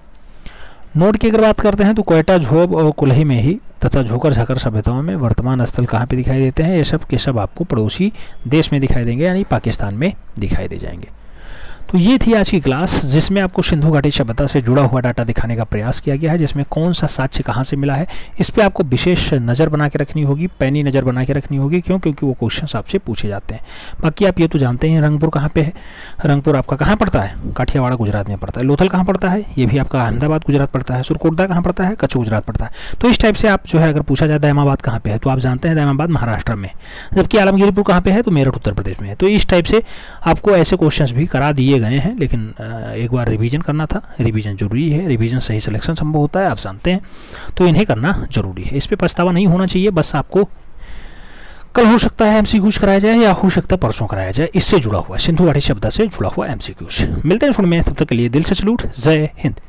नोट की अगर बात करते हैं तो कोयटा झोब और कुल्ही में ही तथा झोकर झाकर सभ्यताओं में वर्तमान स्थल कहाँ पे दिखाई देते हैं, ये सब के सब आपको पड़ोसी देश में दिखाई देंगे, यानी पाकिस्तान में दिखाई दे जाएँगे। तो ये थी आज की क्लास, जिसमें आपको सिंधु घाटी सभ्यता से जुड़ा हुआ डाटा दिखाने का प्रयास किया गया है, जिसमें कौन सा साक्ष्य कहाँ से मिला है, इस पर आपको विशेष नज़र बना के रखनी होगी, पैनी नज़र बना के रखनी होगी, क्यों? क्योंकि वो क्वेश्चन आपसे पूछे जाते हैं। बाकी आप ये तो जानते हैं, रंगपुर कहाँ पर है? रंगपुर आपका कहाँ पड़ता है? काठियावाड़ा, गुजरात में पड़ता है। लोथल कहाँ पड़ता है? ये भी आपका अहमदाबाद, गुजरात पड़ता है। सुरकोटदा कहाँ पड़ता है? कच्छ, गुजरात पड़ता है। तो इस टाइप से आप जो है, अगर पूछा जाए, दैमाबाद कहाँ पे है? तो आप जानते हैं, दैमाबाद महाराष्ट्र में। जबकि आलमगिरीपुर कहाँ पर है? तो मेरठ, उत्तर प्रदेश में है। तो इस टाइप से आपको ऐसे क्वेश्चन भी करा दिए गए हैं, लेकिन एक बार रिवीजन करना था। रिवीजन ज़रूरी है रिवीजन सही सिलेक्शन संभव होता है, आप जानते हैं। तो इन्हें करना ज़रूरी है। इस पर पछतावा नहीं होना चाहिए, बस आपको कल हो सकता है एमसीक्यूज कराया जाए या हो सकता है परसों कराया जाए। इससे जुड़ा हुआ, सिंधु घाटी शब्द से जुड़ा हुआ एमसीक्यूज मिलते हैं सुन में, तब तक के लिए दिल से सलूट जय हिंद।